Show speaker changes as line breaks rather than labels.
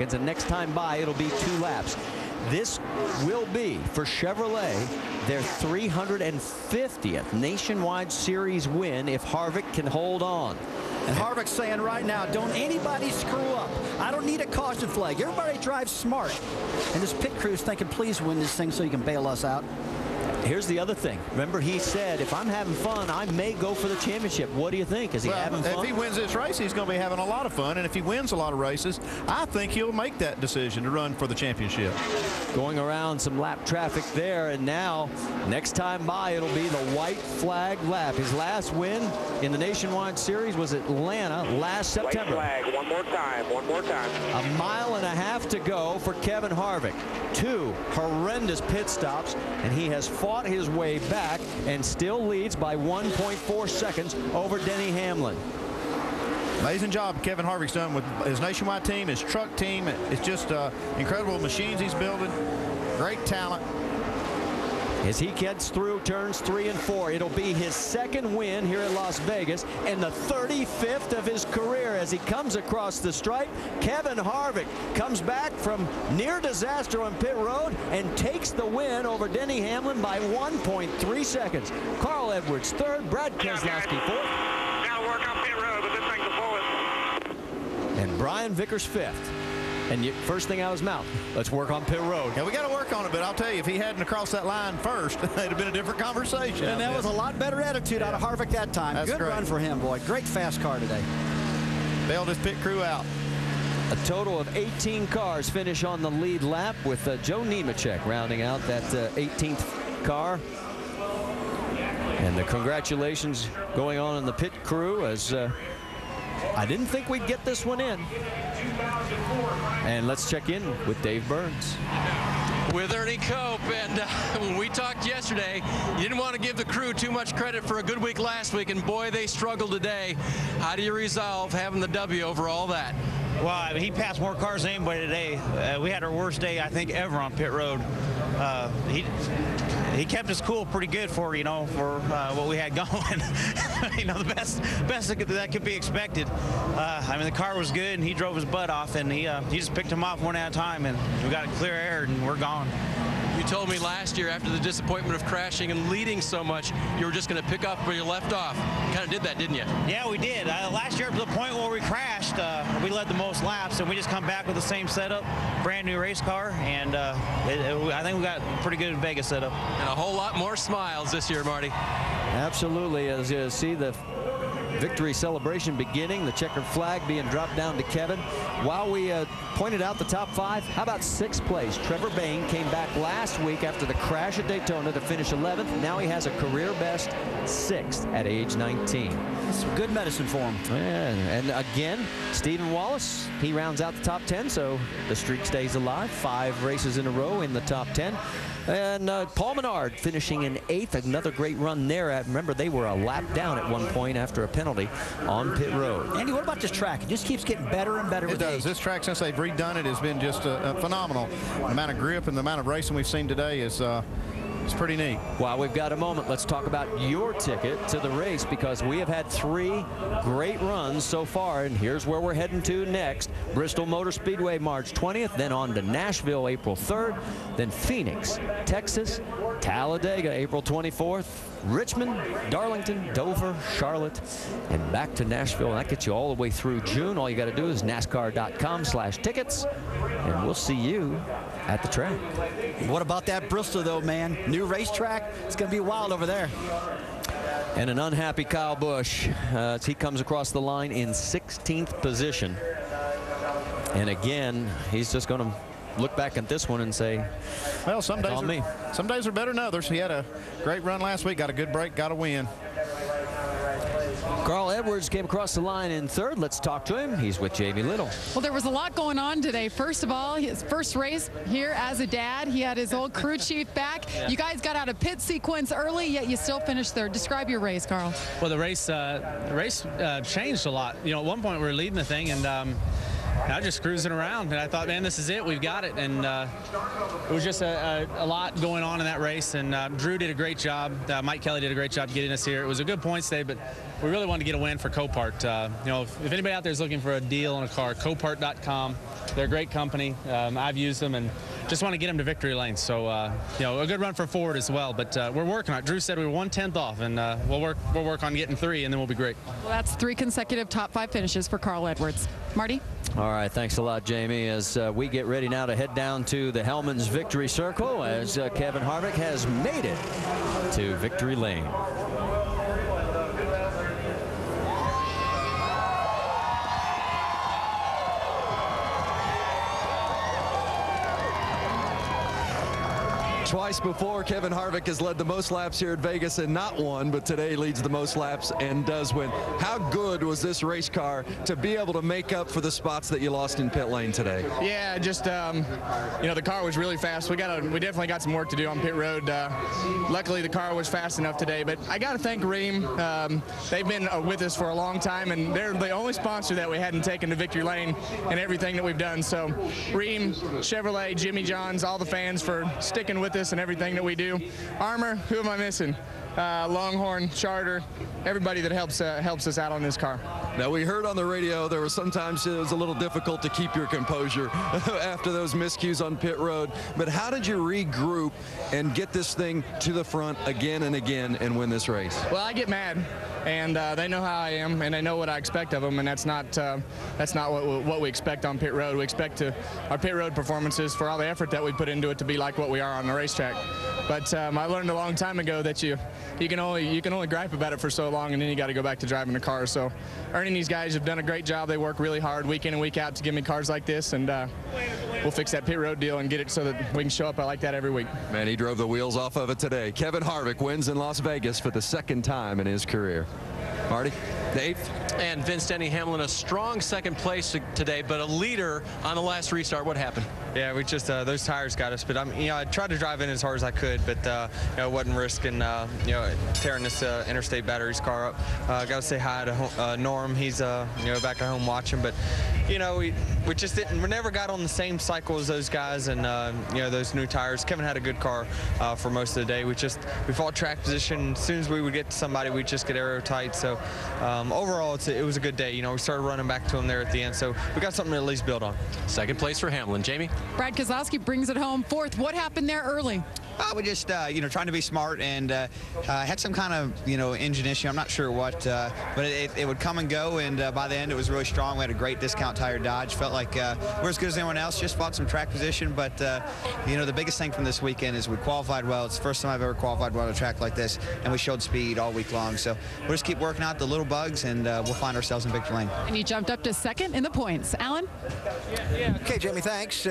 and next time by it'll be two laps. This will be for Chevrolet their 350th nationwide series win if Harvick can hold on.
And Harvick's saying right now, don't anybody screw up. I don't need a caution flag. Everybody drives smart. And this pit crew's thinking, please win this thing so you can bail us out.
Here's the other thing. Remember, he said, if I'm having fun, I may go for the championship. What do you think? Is he
well,
having fun?
If he wins this race, he's going to be having a lot of fun. And if he wins a lot of races, I think he'll make that decision to run for the championship.
Going around some lap traffic there. And now, next time by, it'll be the white flag lap. His last win in the Nationwide Series was Atlanta last September.
White flag. One more time. One more time.
A mile and a half to go for Kevin Harvick. Two horrendous pit stops, and he has fought his way back and still leads by 1.4 seconds over Denny Hamlin.
Amazing job Kevin Harvick's done with his nationwide team, his truck team. It's just uh, incredible machines he's building. Great talent.
As he gets through turns three and four, it'll be his second win here at Las Vegas and the 35th of his career as he comes across the stripe. Kevin Harvick comes back from near disaster on pit road and takes the win over Denny Hamlin by 1.3 seconds. Carl Edwards third, Brad Keselowski fourth.
Gotta work on pit road, but this thing's a bullet.
And Brian Vickers fifth. And you, first thing out of his mouth, let's work on pit road.
Yeah, we got to work on it, but I'll tell you, if he hadn't crossed that line first, it'd have been a different conversation.
And that was a lot better attitude out of Harvick that time.
That's
Good
great.
run for him, boy. Great fast car today.
Bailed his pit crew out.
A total of 18 cars finish on the lead lap with uh, Joe Nemechek rounding out that uh, 18th car. And the congratulations going on in the pit crew as uh, I didn't think we'd get this one in. And let's check in with Dave Burns.
with Ernie Cope. And uh, when we talked yesterday, you didn't want to give the crew too much credit for a good week last week, and boy, they struggled today. How do you resolve having the W over all that?
Well, I mean, he passed more cars than anybody today. Uh, we had our worst day, I think, ever on pit road. Uh, he he kept his cool pretty good for you know for uh, what we had going. you know, the best best that could, be expected. Uh, I mean, the car was good, and he drove his butt off, and he uh, he just picked them off one at a time, and we got a clear air, and we're gone.
You told me last year after the disappointment of crashing and leading so much, you were just going to pick up where you left off. Kind of did that, didn't you?
Yeah, we did. Uh, last year, up to the point where we crashed, uh, we led the most laps, and we just come back with the same setup, brand new race car, and uh, it, it- I think we got pretty good Vegas setup.
And a whole lot more smiles this year, Marty.
Absolutely, as you see the victory celebration beginning, the checkered flag being dropped down to Kevin. While we uh, pointed out the top five, how about sixth place? Trevor Bayne came back last week after the crash at Daytona to finish 11th. Now he has a career best sixth at age 19.
It's good medicine for him.
And, and again, Steven Wallace, he rounds out the top 10, so the streak stays alive. Five races in a row in the top 10. And uh, Paul Menard finishing in eighth, another great run there. At, remember, they were a lap down at one point after a penalty on pit road.
Andy, what about this track? It just keeps getting better and better
It
with
does.
age.
This track, since they've redone it, has been just uh, uh, phenomenal. The amount of grip and the amount of racing we've seen today is uh, it's pretty neat.
While we've got a moment, let's talk about your ticket to the race because we have had three great runs so far, and here's where we're heading to next. Bristol Motor Speedway March 20th, then on to Nashville April 3rd, then Phoenix, Texas, Talladega April 24th, Richmond, Darlington, Dover, Charlotte, and back to Nashville. And that gets you all the way through June. All you got to do is NASCAR.com slash tickets, and we'll see you at the track.
What about that Bristol, though, man? New racetrack. It's going to be wild over there.
And an unhappy Kyle Busch uh, as he comes across the line in 16th position. And again, he's just going to look back at this one and say,
Well, some days are,
me.
some days are better than others. He had a great run last week, got a good break, got a win.
Carl Edwards came across the line in third. Let's talk to him. He's with Jamie Little.
Well, there was a lot going on today. First of all, his first race here as a dad. He had his old crew chief back. You guys got out of pit sequence early, yet you still finished third. Describe your race, Carl.
Well, the race, uh, the race uh, changed a lot. You know, at one point we were leading the thing, and um, I was just cruising around, and I thought, man, this is it. We've got it. And uh, it was just a, a, a, lot going on in that race. And uh, Drew did a great job. Uh, Mike Kelley did a great job getting us here. It was a good points day, but we really wanted to get a win for Copart. Uh, you know, if, if, anybody out there is looking for a deal on a car, Copart.com. They're a great company. Um, I've used them and just want to get them to victory lane. So, uh, you know, a good run for Ford as well. But uh, we're working on it. Drew said we were one tenth off, and we'll work we'll work on getting three, and then we'll be great.
Well, that's three consecutive top five finishes for Carl Edwards. Marty.
All right, thanks a lot, Jamie. As uh, we get ready now to head down to the Hellmann's Victory Circle, as uh, Kevin Harvick has made it to victory lane.
Twice before, Kevin Harvick has led the most laps here at Vegas and not won, but today leads the most laps and does win. How good was this race car to be able to make up for the spots that you lost in pit lane today?
Yeah, just um, you know the car was really fast. We got we definitely got some work to do on pit road. Uh, luckily, the car was fast enough today. But I got to thank Rheem. Um, they've been uh, with us for a long time, and they're the only sponsor that we hadn't taken to victory lane and everything that we've done. So, Rheem, Chevrolet, Jimmy John's, all the fans for sticking with us this and everything that we do. Armor, who am I missing? Uh, Longhorn, Charter, everybody that helps uh, helps us out on this car.
Now we heard on the radio there was sometimes it was a little difficult to keep your composure after those miscues on pit road. But how did you regroup and get this thing to the front again and again and win this race?
Well, I get mad, and uh, they know how I am, and they know what I expect of them, and that's not uh, that's not what what we expect on pit road. We expect to our pit road performances for all the effort that we put into it to be like what we are on the racetrack. But um, I learned a long time ago that you you can only you can only gripe about it for so long, and then you got to go back to driving the car. So, Ernie and these guys have done a great job. They work really hard week in and week out to give me cars like this, and uh, we'll fix that pit road deal and get it so that we can show up like that every week.
Man, he drove the wheels off of it today. Kevin Harvick wins in Las Vegas for the second time in his career. Marty? Dave?
And Vince Denny Hamlin, a strong second place today, but a leader on the last restart. What happened?
Yeah, we just uh, those tires got us. But I'm, you know, I tried to drive in as hard as I could, but uh, you know, wasn't risking, uh, you know, tearing this uh, interstate batteries car up. Uh, Got to say hi to uh, Norm. He's, uh, you know, back at home watching. But you know, we we just didn't. We never got on the same cycle as those guys, and you know, those new tires. Kevin had a good car for most of the day. We just we fought track position. As soon as we would get to somebody, we'd just get aero tight. So um, overall, a, it was a good day. You know, we started running back to him there at the end, so we got something to at least build on.
Second place for Hamlin. Jamie?
Brad Keselowski brings it home fourth. What happened there early?
Uh, we just, uh, you know, trying to be smart and uh, uh had some kind of, you know, engine issue. I'm not sure what, uh, but it, it, would come and go, and uh, by the end it was really strong. We had a great discount tire Dodge. Felt like we're as good as anyone else. Just fought some track position, but, you know, the biggest thing from this weekend is we qualified well. It's the first time I've ever qualified well on a track like this, and we showed speed all week long. So we'll just keep working out the little bugs, and we'll find ourselves in victory lane.
And you jumped up to second in the points. Alan? Yeah.
Okay, Jamie, thanks.